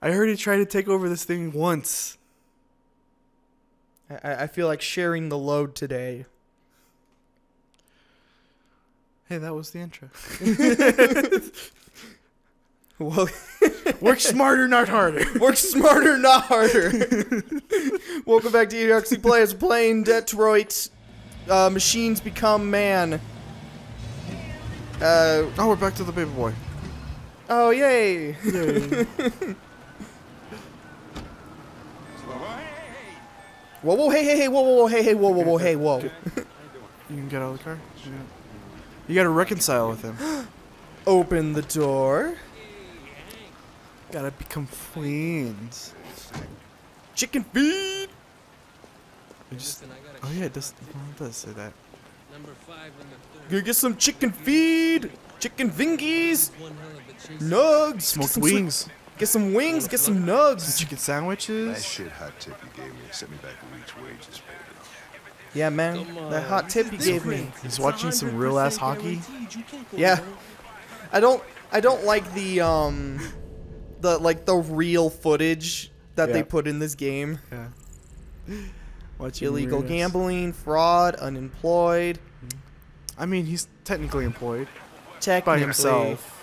I already tried to take over this thing once. I, I feel like sharing the load today. Hey, that was the intro. Well, Work smarter, not harder. work smarter, not harder. Welcome back to EXE Players playing Detroit. Uh, machines become man. Uh, Oh, we're back to the paper boy. oh yay! Yay. Whoa, whoa, hey, hey, hey, whoa, whoa, whoa, hey, hey, whoa, whoa, whoa, hey, whoa. you can get out of the car. Yeah. You gotta reconcile with him. Open the door. gotta become friends. Chicken feed. You just, oh yeah, it does. Well, it does say that. Number five in the third. Gonna get some chicken feed. Chicken vingies. One hell of a chase. Nugs. Smoked Get sweet- wings, Get some wings. Get some nugs. chicken That sandwiches. That shit hot tip you gave me sent me back a week's wages, baby. Yeah, man. That hot this tip is you gave me. He's watching some real ass hockey. guaranteed. You can't go Yeah. I don't. I don't like the um, the like the real footage that they put in this game. Yeah. Watching Illegal reels. gambling, fraud, unemployed, I mean, he's technically employed technically. by himself,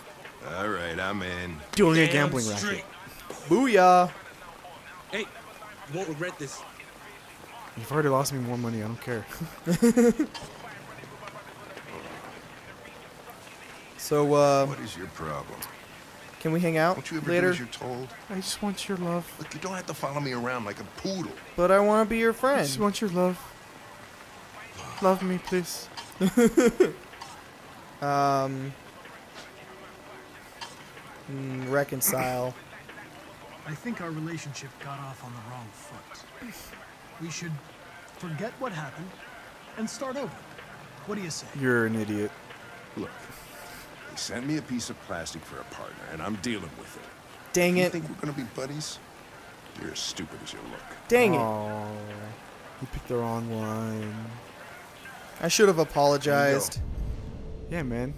All right, I'm in. doing a gambling straight. racket. Booyah! Hey, you won't regret this. You've already lost me more money. I don't care. So, uh, What is your problem? can we hang out Don't you ever do later? as you're told? I just want your love. Look, you don't have to follow me around like a poodle. But I want to be your friend. I just want your love. Love me, please. Um, mm, reconcile. I think our relationship got off on the wrong foot. We should forget what happened and start over. What do you say? You're an idiot. Look, they sent me a piece of plastic for a partner, and I'm dealing with it. Dang You it! think we're gonna be buddies? You're as stupid as you look. Dang it! Oh, you picked the wrong one. I should have apologized. Yeah, man.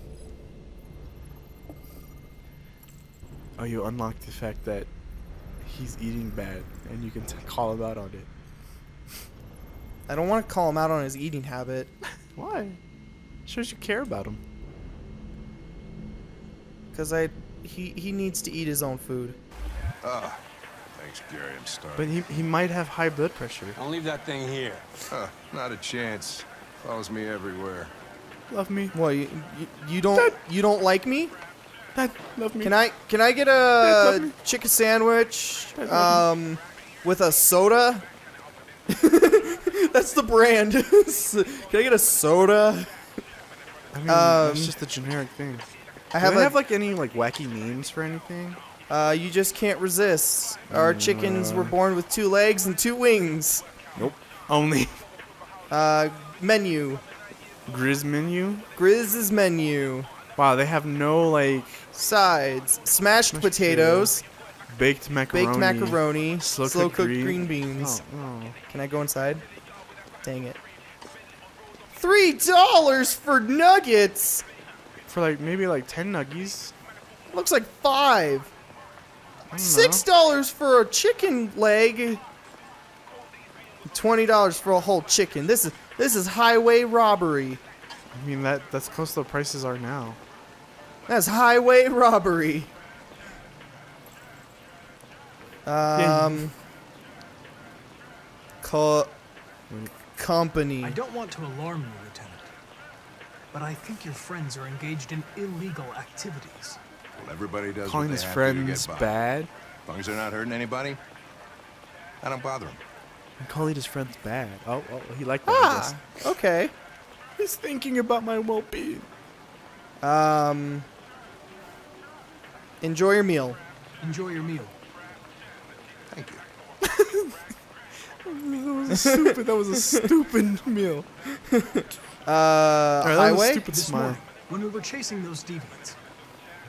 Oh, you unlocked the fact that he's eating bad, and you can t- call him out on it. I don't want to call him out on his eating habit Why? Shows you care about him. because I he he needs to eat his own food. Ah, thanks, Gary. I'm starving. But he, he might have high blood pressure. I'll leave that thing here. Huh, not a chance. Follows me everywhere. Love me. What you you, you don't you don't like me? Dad, love me. Can I can I get a chicken sandwich Dad, um with a soda? That's the brand. can I get a soda? I mean, um, that's just a generic thing. I Do have they a, have like any like wacky names for anything? uh you just can't resist. Our chickens were born with two legs and two wings. Nope. Only Uh menu. Grizz menu. Grizz's menu. Wow, they have no like Sides. Smashed Mashed potatoes. baked macaroni. Baked macaroni. slow Slow, cooked cooked green- green oh, beans. Oh, oh. Can I go inside? Dang it. Three dollars for nuggets. For like maybe like ten nuggies. Looks like five. Six dollars for a chicken leg. Twenty dollars for a whole chicken. This is this is highway robbery. I mean that that's close to the prices are now. That's highway robbery. Um. Co- company. I don't want to alarm you, Lieutenant, but I think your friends are engaged in illegal activities. Well, everybody does Calling what his friends to to get by. bad. As long as they're not hurting anybody, I don't bother them. And calling his friends bad. Oh, oh he liked that. Ah, okay. He's thinking about my well-being. Um. Enjoy your meal. Enjoy your meal. Thank you. That was a stupid. that was a stupid meal. Uh, Alright, that was a highway. stupid This smile. morning, when we were chasing those deviants,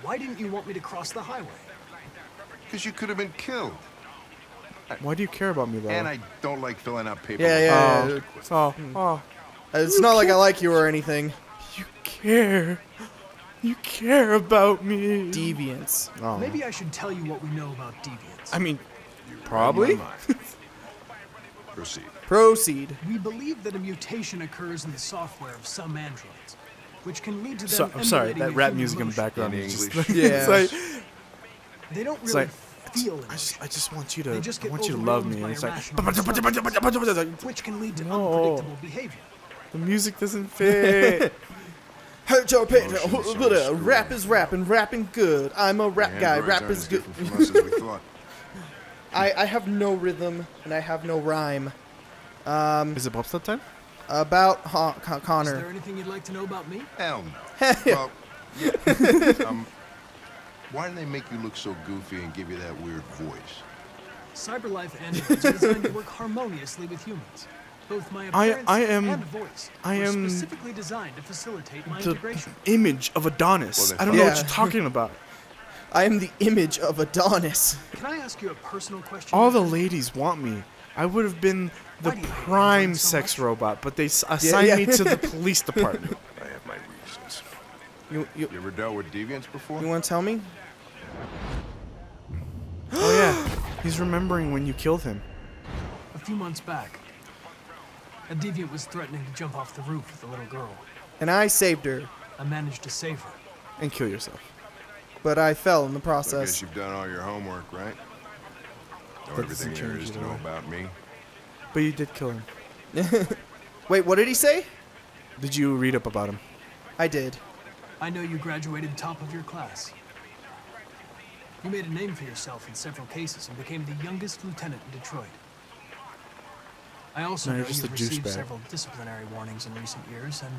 why didn't you want me to cross the highway? Because you could have been killed. Why do you care about me though? And I don't like filling out paperwork. Yeah, yeah. oh, oh, oh, It's not like I like you or anything. you care. You care about me. Deviants. Oh. Maybe I should tell you what we know about deviants. I mean, You read my Probably. Proceed. Proceed. We believe that a mutation occurs in the software of some androids, which can lead to them so, I'm sorry. that rap music in the background In is just. English. it's Yeah. like, They don't it's really like feel I just, I just want you to, They just I want you to love me. And it's like, which can lead to No. unpredictable behavior. the music doesn't fit. Hurt your pain. Emotions are so Rap is rapping, rapping good. I'm a rap guy. Rap is good. different from as we thought. I, I have no rhythm and I have no rhyme. Um, is it bobsled time? about ha- Con- Is there anything you'd like to know about me? Hell no. well, yeah. um, why do they make you look so goofy and give you that weird voice? Cyberlife androids are designed to work harmoniously with humans. Both my I- I am- and voice I am specifically designed to facilitate my The integration. image of Adonis. Well, I don't know what you're talking about. I am the image of Adonis. Can I ask you a personal question? All the ladies want me. I would have been the Why do you hate prime so sex much? robot, but they s- assigned yeah. me to the police department. I have my reasons. You you, You ever dealt with deviants before? you want to tell me? oh yeah, he's remembering when you killed him. A few months back, a deviant was threatening to jump off the roof with a little girl. And I saved her, I managed to save her. And kill yourself. but I fell in the process. I guess you've done all your homework, right? Know That everything doesn't there change is to know about me. But you did kill him. Wait, what did he say? Did you read up about him? I did. I know you graduated top of your class. You made a name for yourself in several cases and became the youngest lieutenant in Detroit. I also No, know you're just you've received douchebag. several disciplinary warnings in recent years, and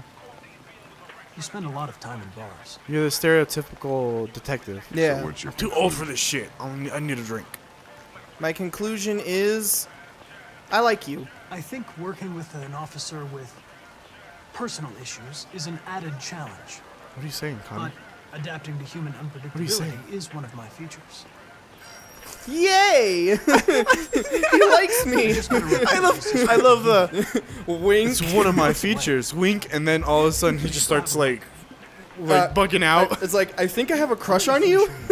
you spend a lot of time in bars. You're the stereotypical detective. Yeah. So I'm too old for this shit. I need, a drink. My conclusion is, I like you. I think working with an officer with personal issues is an added challenge, What are you saying, Connor? but adapting to human unpredictability is one of my features. Yay! he likes me. I love, I love the. Wink. It's one of my features. Wink, and then all of a sudden he just starts like, like Uh, bugging out. It's like I think I have a crush on you,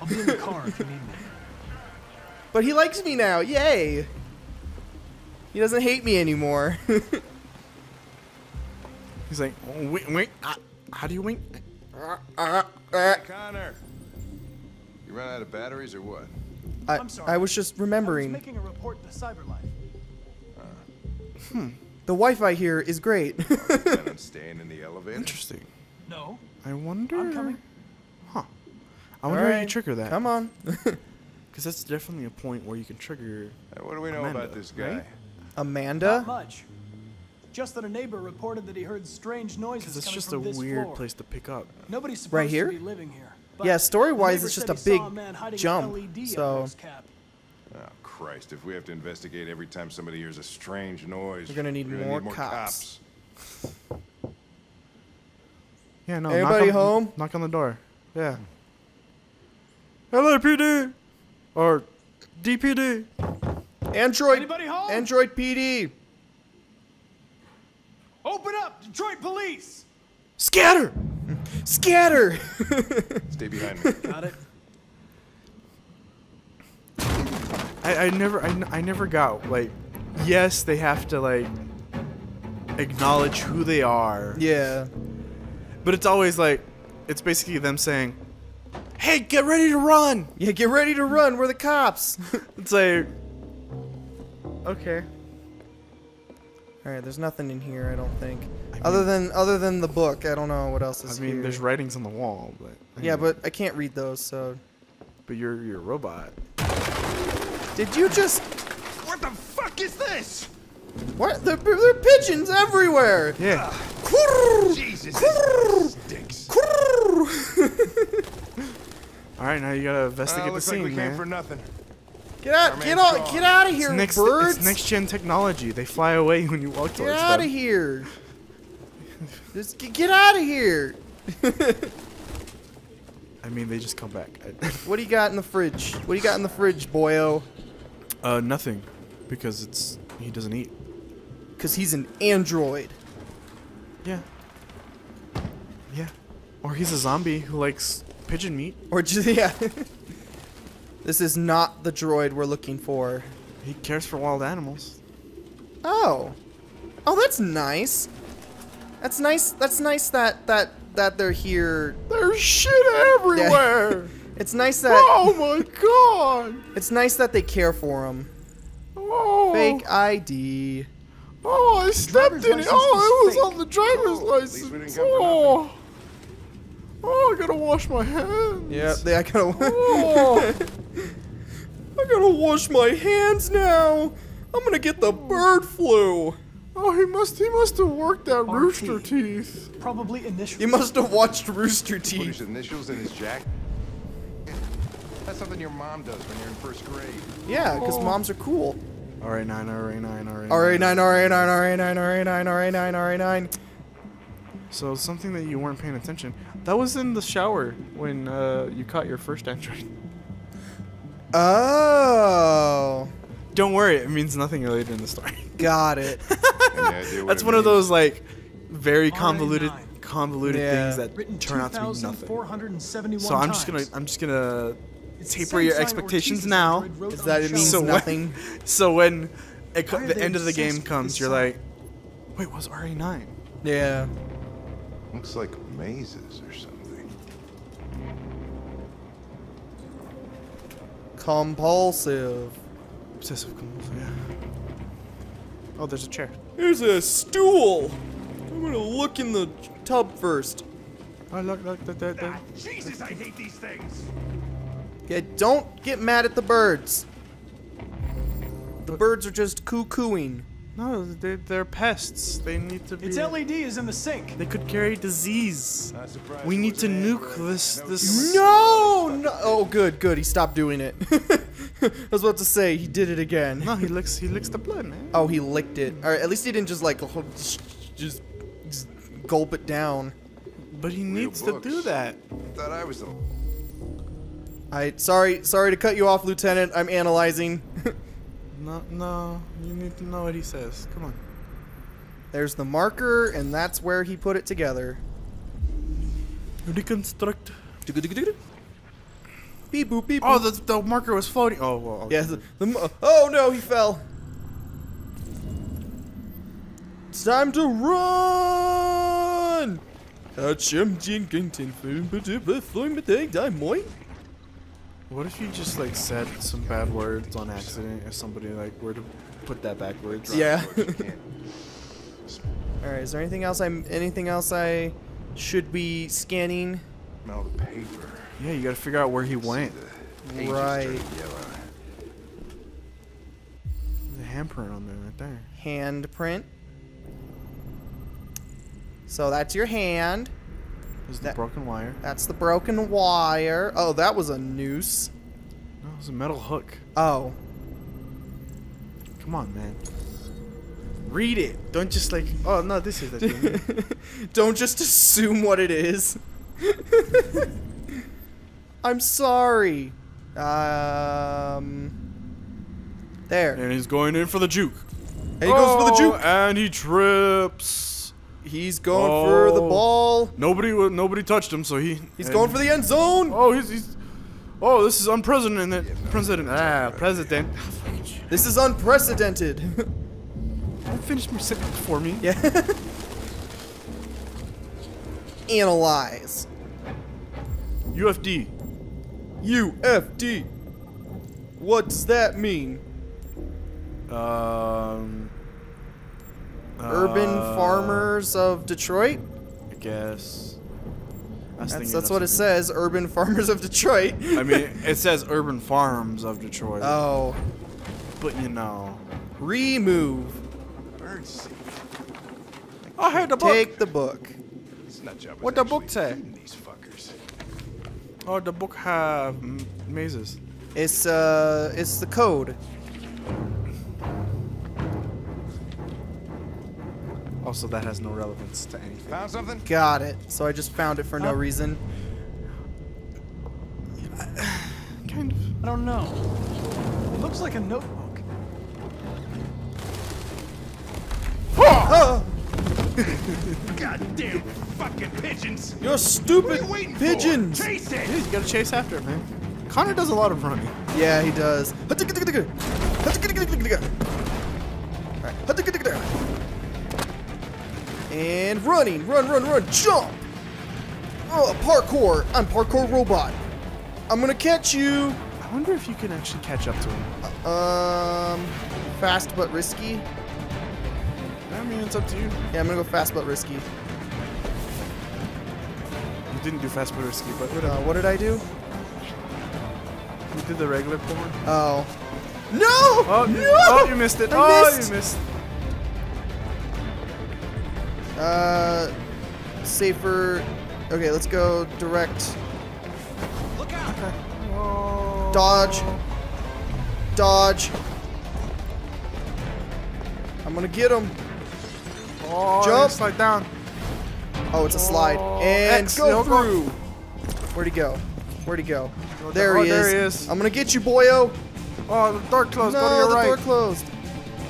I'll be in the car if you need me. but he likes me now. Yay! He doesn't hate me anymore. He's like, oh, wink, wink. Ah, how do you wink? Connor. You ran out of batteries or what? I, I'm sorry. I was just I was remembering. making a report to Cyberlife. Hmm. The Wi-Fi here is great. Plan on staying in the elevator? Interesting. No, I wonder. I'm coming. Huh. I wonder how you trigger that. Come on. Because that's definitely a point where you can trigger. Hey, what do we know Amanda, about this guy? right? Not much. Just that a neighbor reported that he heard strange noises Because it's just a weird floor. place to pick up. Nobody's supposed Right here? to be living here. But Yeah, story-wise, it's just a big man hiding an jump, LED so- Oh, Christ. If we have to investigate every time somebody hears a strange noise, We're gonna need we're more need more cops. Yeah, no. Anybody knock on, home? Knock on the door. Yeah. LAPD or DPD. Android. Anybody home? Android PD. Open up, Detroit Police! Scatter. Scatter. Stay behind me. Got it. I, I never I, I never got like yes they have to like acknowledge who they are yeah. but it's always like it's basically them saying hey get ready to run Yeah. Get ready to run. We're the cops. it's like okay All right. There's nothing in here. I don't think. I other than other than the book, I don't know what else is. I mean here. there's writings on the wall but I Yeah, mean, but I can't read those. So. but you're you're a robot Did you just? what the fuck is this? What? There, there are pigeons everywhere. yeah Jesus, this stinks. all right now you gotta Uh, investigate the looks like we scene came for nothing. Get out! Get out! gone. Get out of it's here, next birds! it's next gen technology they fly away when you walk Get towards out of here! Just get, get out of here! I mean they just come back What do you got in the fridge? What do you got in the fridge, boyo? uh nothing because it's he doesn't eat Cause he's an android. Yeah. Yeah. Or he's a zombie who likes pigeon meat. Or just yeah. This is not the droid we're looking for. He cares for wild animals. Oh. Oh, that's nice. That's nice. That's nice that that that they're here. There's shit everywhere. It's nice that oh my god. it's nice that they care for him. Oh. Fake ID. Oh, I stepped in it. Oh, it was on the driver's Oh, at least we license. didn't come for Oh. Oh, I gotta wash my hands. Yeah, they, I gotta. Oh. I gotta wash my hands now. I'm gonna get the bird flu. Oh, he must he must have worked at RT. Rooster Teeth. Probably initial. You must have watched Rooster Put his initials in his jacket. That's something your mom does when you're in first grade. Yeah, because moms are cool. RA9, RA9, RA9. RA9, RA9, RA9, RA9, RA9, RA9. So something that you weren't paying attention. That was in the shower when uh, you caught your first android. Oh, Don't worry, it means nothing later in the story. got it. Any idea That's it one of those like very convoluted RA9. convoluted Yeah. things that Written turn out to be nothing. So I'm just gonna. I'm just gonna It's taper your expectations now. android wrote Is that it means So shelf. when- nothing? So when it co- the end of the game comes, you're like, wait, what's RA9? Yeah. Looks like mazes or something. Compulsive. Obsessive compulsive. Yeah. Oh, there's a chair. Here's a stool. I'm gonna look in the tub first. Oh look, look, that, that, that. Jesus, I hate these things. Yeah, don't get mad at the birds. The birds are just coo-cooing. No, they're, they're pests. They need to be. Its LED is in the sink. They could carry disease. We need to nuke this No this. No, no. Oh, good, good. He stopped doing it. I was about to say he did it again. No, he licks he licks the blood, man. Oh, he licked it. Or at least he didn't just like just, just, just gulp it down. But he needs to do books. that. Thought I was the. I sorry, sorry to cut you off, Lieutenant. I'm analyzing. No, no, you need to know what he says. Come on. There's the marker, and that's where he put it together. Reconstruct. Beep boop beep. Oh, the, the marker was floating. Oh, well. okay. Yeah. The, the, oh no, he fell. It's time to run. What if you just like said some bad words on accident, if somebody like were to put that backwards? Yeah. All right. Is there anything else I'm anything else I should be scanning? Smell the paper. Yeah, you gotta figure out where he went. Right. turn yellow. The handprint on there, right there. Handprint. So that's your hand. There's the That- broken wire. That's the broken wire. Oh, that was a noose. No, it was a metal hook. Oh. Come on, man. Read it. Don't just like, oh no, this is the thing. Don't just assume what it is. I'm sorry. Um. There. and he's going in for the juke. And he goes for the Oh, juke. and he trips. He's going for the Oh. ball. Nobody, nobody touched him, so he. He's going for the end zone. Oh, he's, he's. Oh, this is unprecedented. President. Ah, president. Ah, shit. This is unprecedented. Don't finish my sentence for me. yeah. Analyze. UFD. UFD. What does that mean? Um. Urban uh, Farmers of Detroit? I guess. I That's, that's what it says. Urban Farmers of Detroit. I mean, it says urban farms of Detroit. oh. But you know. Remove. I heard the book. Take the book. What the book say? Feeding These fuckers. Oh, the book have mazes. It's uh, it's the code. Also, that has no relevance to anything. Found something? Got it. So I just found it for no Huh? reason. Kind of. I don't know. It looks like a notebook. Oh, Goddamn fucking pigeons. You're stupid What are you pigeons! for? Chase it. You gotta chase after it, man. Connor does a lot of running. Yeah, he does. And running, run, run, run, jump! Oh, parkour! I'm parkour robot. I'm gonna catch you. I wonder if you can actually catch up to him. Um, fast but risky. I mean, it's up to you. Yeah, I'm gonna go fast but risky. You didn't do fast but risky, but whatever. Uh, what did I do? You did the regular porn. Oh. No! Oh, no! oh, you missed it. I oh, missed. you missed. Uh, safer. Okay, let's go direct. Look Oh. Dodge. Dodge. I'm gonna get him. Oh, Jump. Slide down. Oh, it's a slide. Oh, And X, go yo, go. through. Where'd he go? Where'd he go? Go There he Oh, is. there he is. I'm gonna get you, boyo. Oh, the door closed. no, Go to your the right. door closed.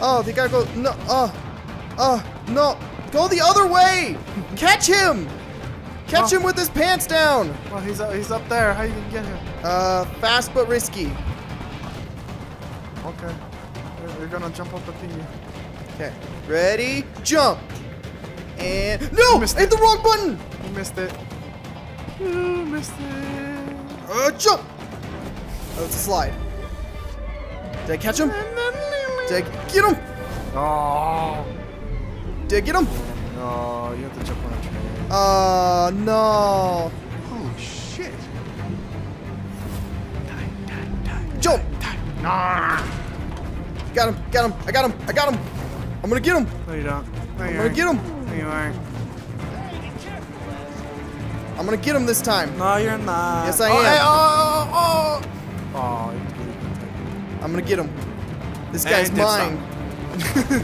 Oh, they gotta go. No. Uh. Uh. No. Go the other way. Catch him. Catch Oh. him with his pants down. Well, he's up, he's up there. How you gonna get him? Uh, fast but risky. Okay. You're- You're gonna jump up the thingy. Okay. Ready? Jump. And no, hit it. the wrong button. You missed it. You missed it. Uh, jump. Oh, it's a slide. Did I catch him? Did I get him? Oh. Did I get him? No, you have to jump on a train. Oh no. Holy shit. Jump. Nah. Got him. Got him. I got him. I got him. I'm gonna get him. No, you don't. No, I'm you gonna aren't. get him. No, you aren't. I'm gonna get him this time. No, you're not. Yes, I oh, am. Hey, oh, oh, oh. Oh, you have to get it. I'm gonna get him. This guy's And it's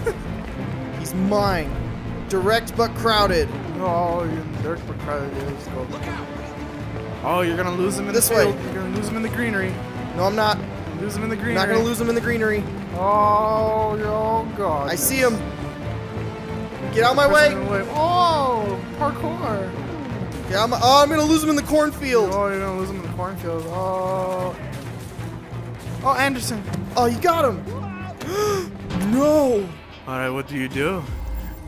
mine. He's mine. Direct but crowded. Oh, you're Dirk McCarthy. Let's go. Oh, you're gonna lose him in This the way. You're gonna lose him in the greenery. No, I'm not. Lose him in the I'm greenery. not gonna lose him in the greenery. Oh, you're- oh god. I see him. Get out of my way. Oh, parkour. Get out of my. Oh, I'm gonna lose him in the cornfield. Oh, you're gonna lose him in the cornfield. Oh. Oh, Anderson. Oh, you got him. no. All right, what do you do?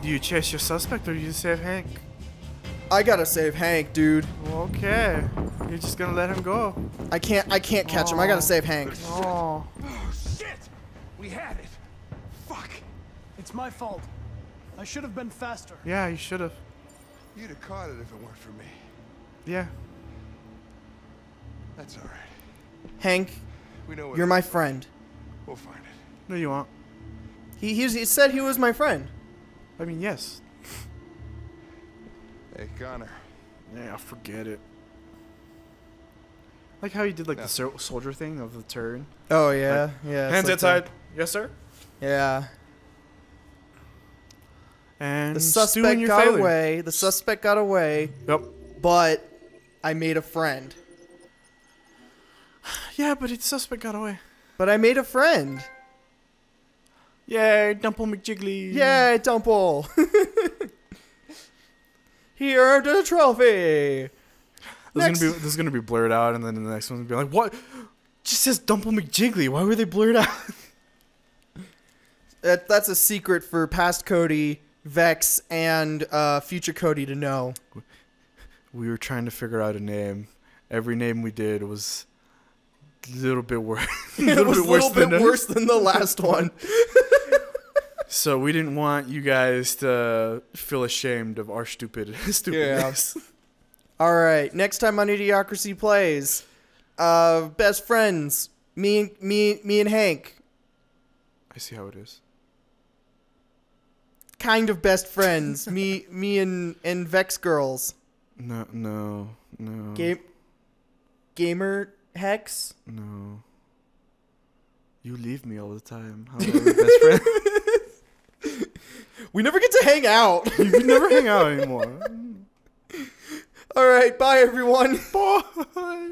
Do you chase your suspect or do you save Hank? I gotta save Hank, dude. Okay. You're just gonna let him go. I can't. I can't catch him. I gotta save Hank. Oh. Oh, shit! We had it. Fuck. It's my fault. I should have been faster. Yeah, you should have. You'd have caught it if it weren't for me. Yeah. That's all right. Hank, We know you're my friend. We'll find it. No, you won't. He, he, he said he was my friend. I mean, yes. Hey, Connor. Yeah, forget it. Like how you did like Yeah. the so- soldier thing of the turn. Oh yeah, yeah. Hands like outside. Yes, sir. Yeah. And The stew in suspect your got failure. away. The suspect got away, Yep. but I made a friend. Yeah, but the suspect got away. But I made a friend. Yay, Dumple McJiggly. Yay, Dumple! he earned a trophy. This Next. is gonna be this is gonna be blurred out, and then the next one's gonna be like, what? Just says Dumple McJiggly. Why were they blurred out? That, that's a secret for past Cody, Vex, and uh, future Cody to know. we were trying to figure out a name. Every name we did was a little bit worse. a it was a little bit than worse than the last one. So we didn't want you guys to feel ashamed of our stupid stupidness. All right, next time on Idiocracy plays, uh, best friends, me and me, me and Hank, I see how it is. kind of best friends. me, me and and Vex girls, No, no, no, game, gamer Hex. no. You leave me all the time. How are we best friends? We never get to hang out. we never hang out anymore. All right, bye everyone. Bye.